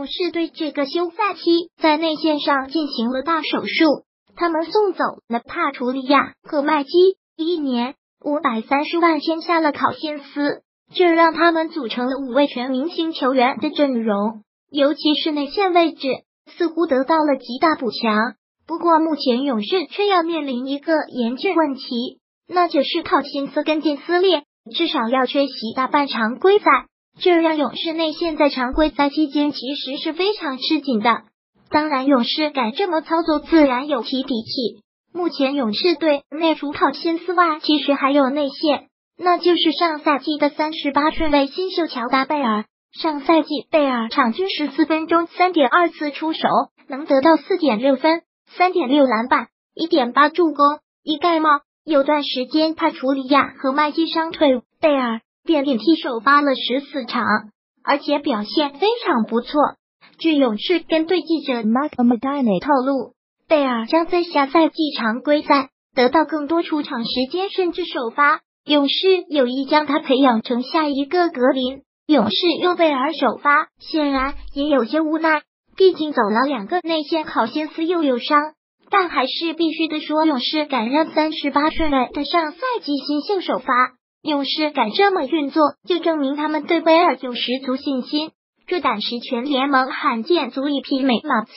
勇士队这个休赛期在内线上进行了大手术，他们送走了帕楚利亚和麦基，一年五百三十万签下了考辛斯，这让他们组成了五位全明星球员的阵容，尤其是内线位置似乎得到了极大补强。不过目前勇士却要面临一个严峻问题，那就是考辛斯跟腱撕裂，至少要缺席大半常规赛。这让勇士内线在常规赛期间其实是非常吃紧的。当然，勇士敢这么操作，自然有其底气。目前勇士队内除考辛斯外，其实还有内线，那就是上赛季的三十八顺位新秀乔达贝尔。上赛季贝尔场均十四分钟，三点二次出手，能得到四点六分、三点六篮板、一点八助攻，一盖帽。有段时间帕楚里亚和麦基伤退，贝尔。便连替首发了十四场，而且表现非常不错。据勇士跟队记者 Mark Medine 透露，贝尔将在下赛季常规赛得到更多出场时间，甚至首发。勇士有意将他培养成下一个格林。勇士用贝尔首发，显然也有些无奈，毕竟走了两个内线，考辛斯又有伤。但还是必须的说，勇士敢让三十八顺位的上赛季新秀首发。勇士敢这么运作，就证明他们对威尔有十足信心。这胆识全联盟罕见，足以媲美马刺。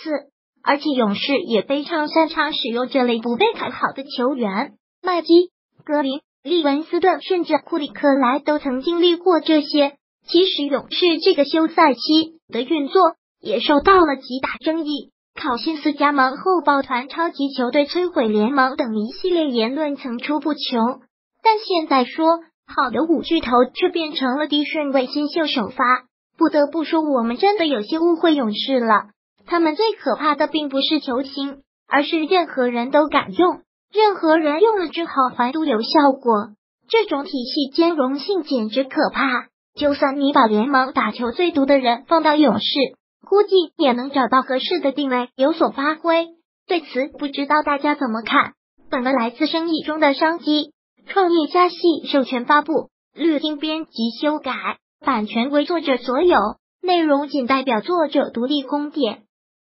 而且勇士也非常擅长使用这类不被看好的球员，麦基、格林、利文斯顿，甚至库里、克莱都曾经历过这些。其实勇士这个休赛期的运作也受到了极大争议，考辛斯加盟后抱团超级球队摧毁联盟等一系列言论层出不穷。但现在说。好的五巨头却变成了低顺位新秀首发，不得不说，我们真的有些误会勇士了。他们最可怕的并不是球星，而是任何人都敢用，任何人用了之后还都有效果。这种体系兼容性简直可怕。就算你把联盟打球最毒的人放到勇士，估计也能找到合适的定位，有所发挥。对此，不知道大家怎么看？本文来自生意中的商机。创业家系授权发布，略经编辑修改，版权归作者所有，内容仅代表作者独立观点。